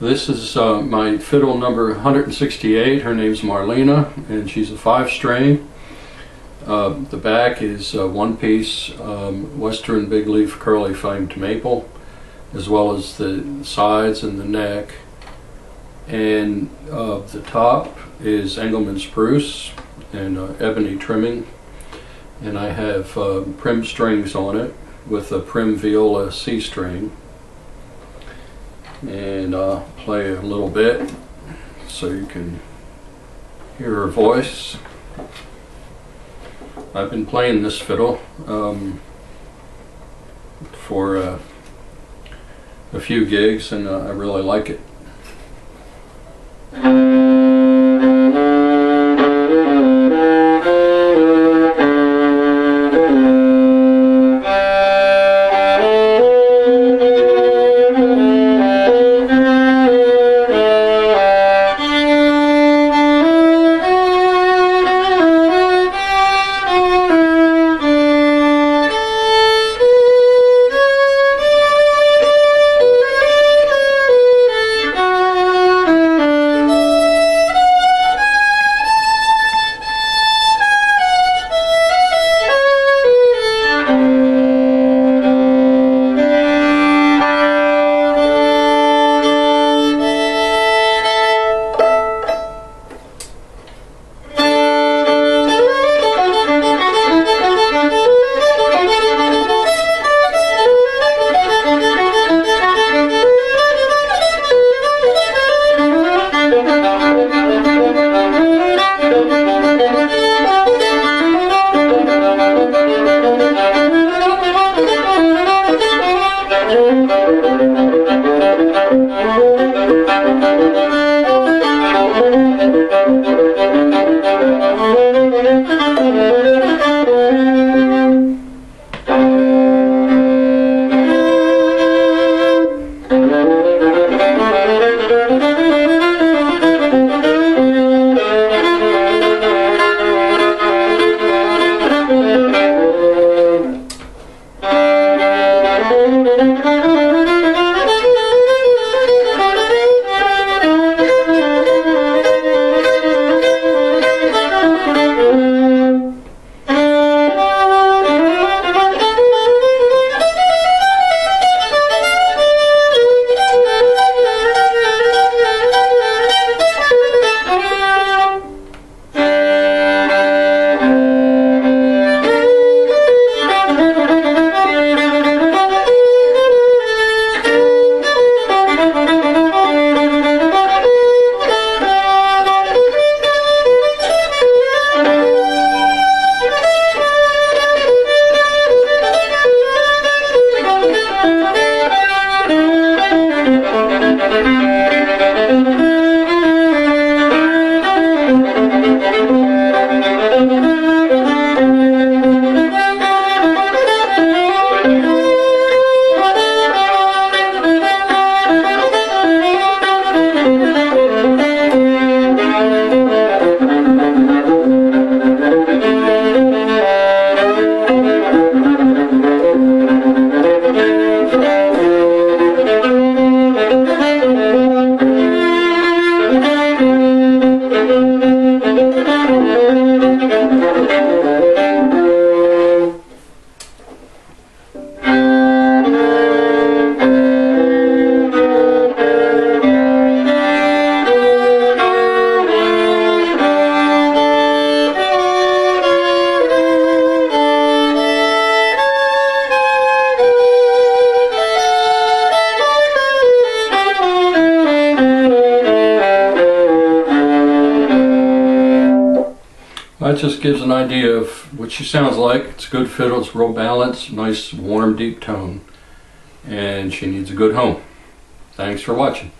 This is uh, my fiddle number 168. Her name's Marlena, and she's a five string. Uh, the back is uh, one piece um, Western Big Leaf Curly Framed Maple, as well as the sides and the neck. And uh, the top is Engelmann spruce and uh, ebony trimming. And I have prim strings on it with a prim viola C string and uh, play a little bit so you can hear her voice. I've been playing this fiddle um, for uh, a few gigs and uh, I really like it. Thank you. Thank you. That just gives an idea of what she sounds like. It's a good fiddle, it's real balanced, nice warm deep tone. And she needs a good home. Thanks for watching.